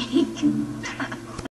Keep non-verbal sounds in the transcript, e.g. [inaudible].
think. [laughs]